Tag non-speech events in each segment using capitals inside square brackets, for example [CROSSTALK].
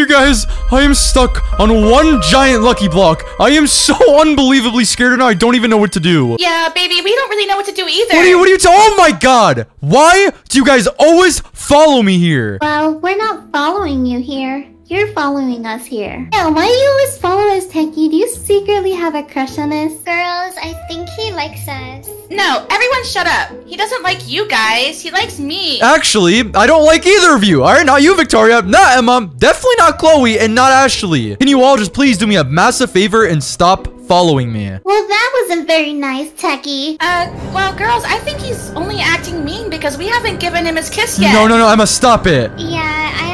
You guys, I am stuck on one giant lucky block. I am so [LAUGHS] unbelievably scared now. I don't even know what to do. Yeah, baby, we don't really know what to do either. What are you, what are you, t- oh my god. Why do you guys always follow me here? Well, we're not following you here. You're following us here. Yeah, why do you always follow us, Techy? Do you secretly have a crush on us? Girls, I think he likes us. No, everyone shut up. He doesn't like you guys. He likes me. Actually, I don't like either of you. All right, not you, Victoria, not Emma, definitely not Chloe, and not Ashley. Can you all just please do me a massive favor and stop following me? Well, that wasn't very nice, Techy. Uh, well, girls, I think he's only acting mean because we haven't given him his kiss yet. No, no, no, Emma, stop it. Yeah, I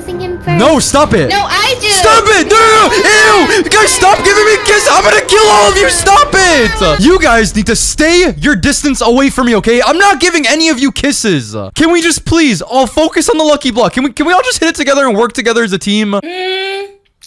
kissing him first. No, stop it. No, I do. Stop it! No, no, no! Ew! You guys, stop giving me kisses! I'm gonna kill all of you! Stop it! You guys need to stay your distance away from me, okay? I'm not giving any of you kisses. Can we just please all focus on the lucky block? Can we can we all just hit it together and work together as a team? Mm,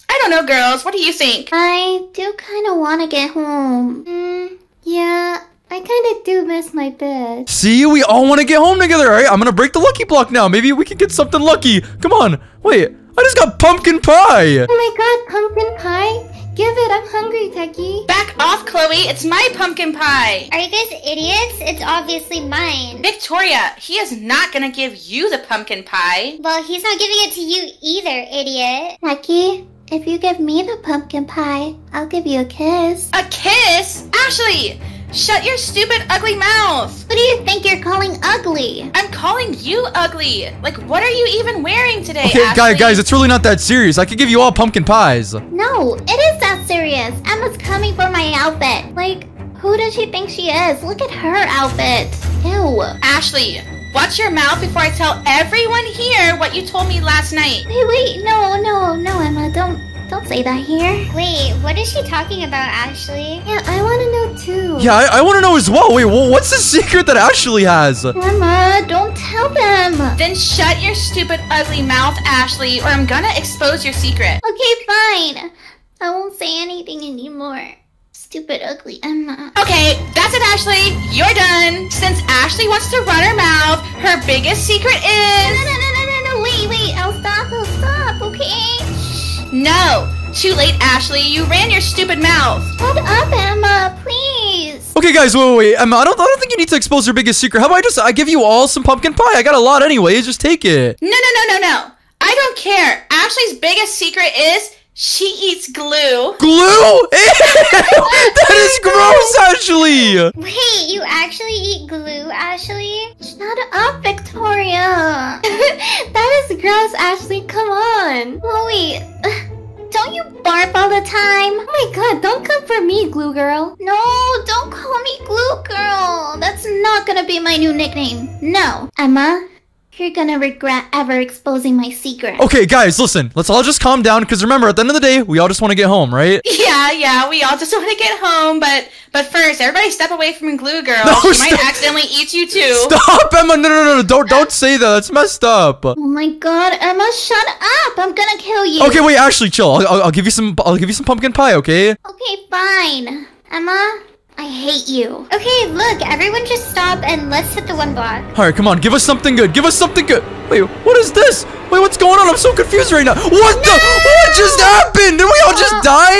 I don't know, girls. What do you think? I do kind of want to get home. Mm, yeah, I kind of do miss my bed. See, we all want to get home together, all right? I'm gonna break the lucky block now. Maybe we can get something lucky. Come on. Wait, I just got pumpkin pie. Oh my god, pumpkin pie? Give it, I'm hungry, Techy. Back off, Chloe. It's my pumpkin pie. Are you guys idiots? It's obviously mine. Victoria, he is not gonna give you the pumpkin pie. Well, he's not giving it to you either, idiot. Techy, if you give me the pumpkin pie, I'll give you a kiss. A kiss? Ashley, shut your stupid ugly mouth. What do you think you're calling ugly? I'm calling you ugly. Like, what are you even wearing today, Okay, Ashley? guys, guys, it's really not that serious. I could give you all pumpkin pies. No, it is that serious. Emma's coming for my outfit. Like, who does she think she is? Look at her outfit. Ew. Ashley, watch your mouth before I tell everyone here what you told me last night. Wait, wait, no, no, no, Emma, don't, don't say that here. Wait, what is she talking about, Ashley? Yeah, I want to know too. Yeah, I, I want to know as well. Wait, wha- what's the secret that Ashley has? Emma, don't tell them. Then shut your stupid ugly mouth, Ashley, or I'm gonna expose your secret. Okay, fine. I won't say anything anymore. Stupid, ugly Emma. Okay, that's it, Ashley. You're done. Since Ashley wants to run her mouth, her biggest secret No, no, no, no, no, no, wait, wait. I'll stop, I'll stop, okay? No. Too late, Ashley. You ran your stupid mouth. Shut up, Emma, please. Okay, guys, wait, wait, wait. Emma, I don't, I don't think you need to expose your biggest secret. How about I just, I give you all some pumpkin pie? I got a lot anyways. Just take it. No, no, no, no, no. I don't care. Ashley's biggest secret is she eats glue. Glue? [LAUGHS] that is gross, Ashley. Wait, you actually eat glue, Ashley? Shut up, Victoria. [LAUGHS] that is gross, Ashley. Come on. Chloe, [SIGHS] don't you barf all the time? Oh my god, don't come for me, Glue Girl. No, don't call me Glue Girl. That's not gonna be my new nickname. No. Emma, you're gonna regret ever exposing my secret. Okay, guys, listen. Let's all just calm down because remember, at the end of the day, we all just want to get home, right? [LAUGHS] Yeah, yeah, we all just want to get home, but but first, everybody step away from Glue Girl. No, she might accidentally eat you too. Stop, Emma. No, no, no, no. Don't, don't [LAUGHS] say that. That's messed up. Oh my god, Emma, shut up! I'm gonna kill you. Okay, wait, Ashley, chill. I'll, I'll, I'll give you some. I'll give you some pumpkin pie, okay? Okay, fine. Emma, I hate you. Okay, look, everyone just stop and let's hit the one block. All right, come on. Give us something good. Give us something good. Wait, what is this? Wait, what's going on? I'm so confused right now. What the? What just happened? Did we all just uh, die?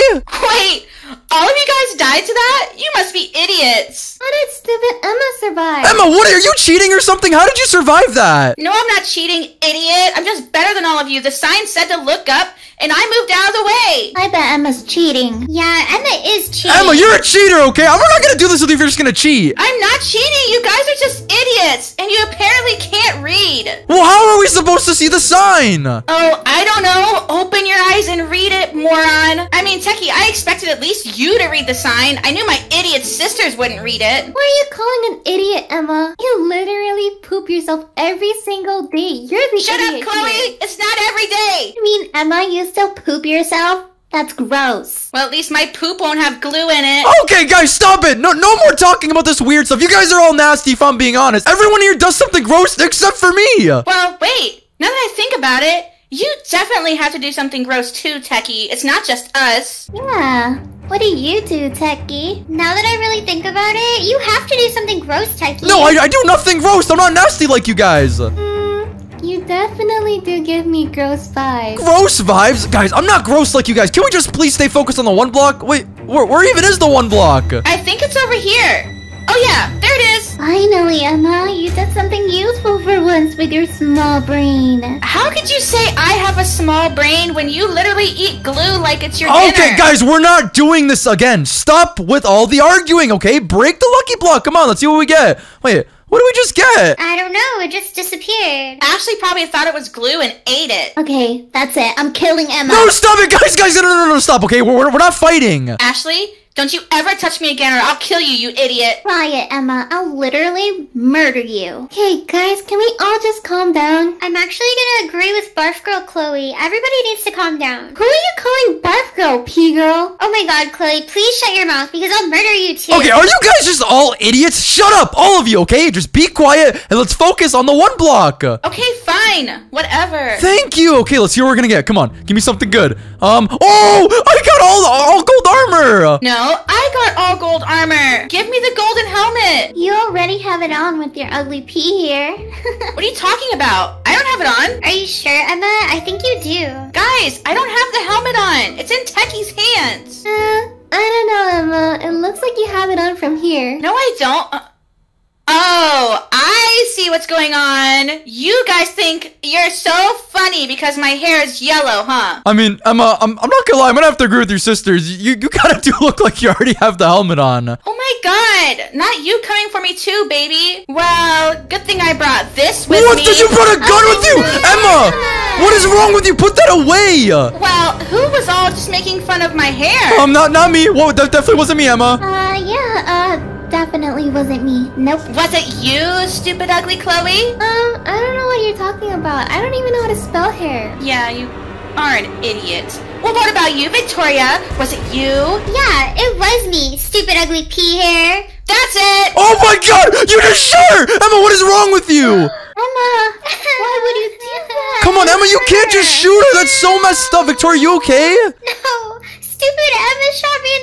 Wait, all of you guys died to that? You must be idiots. How did stupid Emma survive? Emma, what are you cheating or something? How did you survive that? No, I'm not cheating, idiot. I'm just better than all of you. The sign said to look up, and I moved out of the way. I bet Emma's cheating. Yeah, Emma is cheating. Emma, you're a cheater, okay? I'm not gonna do this with you if you're just gonna cheat. I'm not cheating. You guys are just idiots, and you apparently can't read. Well, how are we supposed to see the sign? Oh, I don't know. Open your eyes and read it, moron. I mean, Techy, I expected at least you to read the sign. I knew my idiot sisters wouldn't read it. Why are you calling an idiot, Emma? You literally poop yourself every single day. You're the Shut up, Chloe. here. It's not every day. I mean, Emma, you still poop yourself? That's gross. Well, at least my poop won't have glue in it. Okay, guys, stop it. No, no more talking about this weird stuff. You guys are all nasty, if I'm being honest. Everyone here does something gross except for me. Well, wait. Now that I think about it, you definitely have to do something gross too, Techy. It's not just us. Yeah. What do you do, Techy? Now that I really think about it, you have to do something gross, Techy. No, I, I do nothing gross. I'm not nasty like you guys. Mm, you you definitely do give me gross vibes. Gross vibes? Guys, I'm not gross like you guys. Can we just please stay focused on the one block? Wait, where, where even is the one block? I think it's over here. Oh yeah, there it is. Finally, Emma, you did something useful for once with your small brain. How could you say I have a small brain when you literally eat glue like it's your Okay, dinner? guys, we're not doing this again. Stop with all the arguing, okay? Break the lucky block. Come on, let's see what we get. Wait, what did we just get? I don't know. It just disappeared. Ashley probably thought it was glue and ate it. Okay, that's it. I'm killing Emma. No, stop it, guys, guys, no, no, no, no, stop, okay? We're, we're not fighting. Ashley, don't you ever touch me again or I'll kill you, you idiot. It, Emma. I'll literally murder you. Okay, guys, can we all just calm down? I'm actually gonna agree with Barf Girl Chloe. Everybody needs to calm down. Who are you calling Barf Girl, P Girl? Oh my god, Chloe, please shut your mouth because I'll murder you too. Okay, are you guys just all idiots? Shut up, all of you, okay? Just be quiet and let's focus on the one block. Okay, fine. Whatever. Thank you. Okay, let's see what we're gonna get. Come on, give me something good. Um, oh, I got all all gold armor. No, I got all gold armor. Give me the golden helmet. You already have it on with your ugly P here. [LAUGHS] What are you talking about? I don't have it on. Are you sure, Emma? I think you do. Guys, I don't have the helmet on. It's in Techy's hands. uh, I don't know, Emma. It looks like you have it on from here. No, I don't. Uh, I see what's going on. You guys think you're so funny because my hair is yellow, huh? I mean, Emma, I'm, I'm not gonna lie. I'm gonna have to agree with your sisters. You you kind of [LAUGHS] do look like you already have the helmet on. Oh my god, not you coming for me too, baby. Well, good thing I brought this with what? me. Did you brought a gun with you, Emma? What is wrong with you? Put that away. Well, who was all just making fun of my hair? Um, not not me. Whoa, that definitely wasn't me, Emma. Uh, yeah, uh, definitely wasn't me. Nope. Was it you, stupid ugly Chloe? Um, I don't know what you're talking about. I don't even know how to spell hair. Yeah, you are an idiot. Well, what about you, Victoria? Was it you? Yeah, it was me, stupid ugly pea hair. That's it! Oh my God! You just shot her, Emma. What is wrong with you? [GASPS] Emma, why would you do that? Come on, Emma. You can't just shoot her. That's so messed up. Victoria, you okay? [LAUGHS] No, stupid Emma shot me in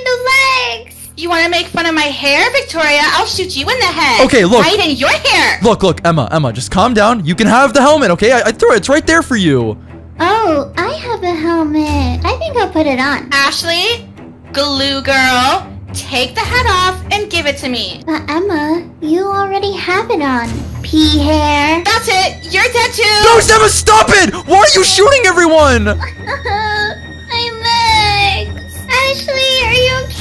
the legs. You want to make fun of my hair, Victoria? I'll shoot you in the head. Okay, look. Right in your hair. Look, look, Emma, Emma, just calm down. You can have the helmet, okay? I, I threw it. It's right there for you. Oh, I have a helmet. I think I'll put it on. Ashley, glue girl, take the hat off and give it to me. But Emma, you already have it on. Pea hair. That's it. You're dead too. No, Emma, stop it! Why are you shooting everyone? [LAUGHS] My legs. Ashley,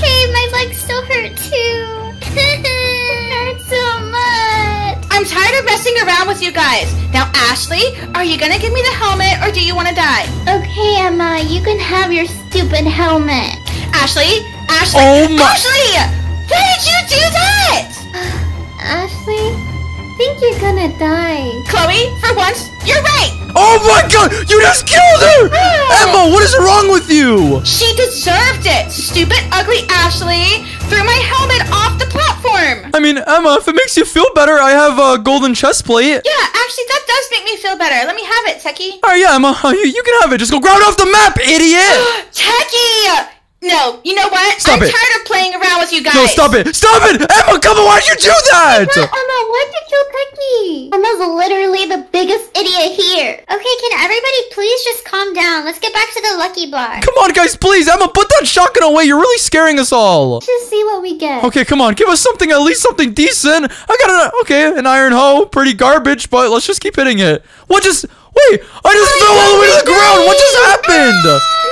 are you okay? My legs still hurt too. hurt [LAUGHS] so much. I'm tired of messing around with you guys. Now, Ashley, are you gonna give me the helmet or do you want to die? Okay, Emma, you can have your stupid helmet. Ashley, Ashley, Oh my- Ashley, why did you do that? [SIGHS] Ashley, I think you're gonna die. Chloe, for once, you're right. Oh my god! You just killed her! What is wrong with you? She deserved it. Stupid, ugly Ashley threw my helmet off the platform. I mean, Emma, if it makes you feel better, I have a golden chest plate. Yeah, actually, that does make me feel better. Let me have it, Techy. Alright, yeah, Emma, [LAUGHS] you, you can have it. Just go grab it off the map, idiot! [GASPS] Techy! No, you know what? Stop I'm it. tired of playing around with you guys. No, stop it! Stop it! Emma, come on, why'd you do that? Emma, why'd you Emma's literally the biggest idiot here. Okay, can everybody please just calm down? Let's get back to the lucky block. Come on, guys, please. Emma, put that shotgun away. You're really scaring us all. Let's just see what we get. Okay, come on. Give us something, at least something decent. I got an, okay, an iron hoe. Pretty garbage, but let's just keep hitting it. What just, wait, I just fell all the way to the ground. What just happened? No!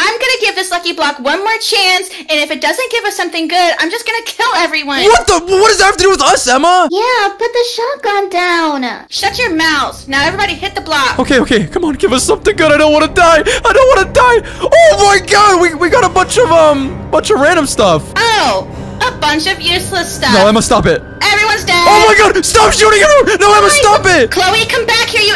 I'm gonna give this lucky block one more chance, and if it doesn't give us something good, I'm just gonna kill everyone. What the, what does that have to do with us, Emma? Yeah, put the shotgun down. Shut your mouths. Now everybody hit the block. Okay, okay, come on, give us something good. I don't want to die. I don't want to die. Oh my god, we, we got a bunch of, um, bunch of random stuff. Oh, a bunch of useless stuff. No, Emma, stop it. Everyone's dead. Oh my god, stop shooting everyone. No, Emma, stop it. Chloe, come back here, you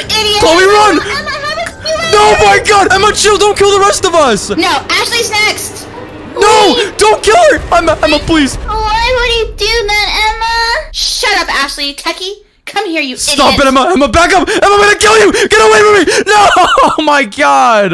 god, Emma, chill. Don't kill the rest of us. No, Ashley's next. No, don't kill her. Emma, Emma, please. Why would you do that, Emma? Shut up, Ashley. Techy, come here, you Stop idiot. it, Emma. Emma, back up. Emma, I'm gonna kill you. Get away from me. No. [LAUGHS] Oh my god.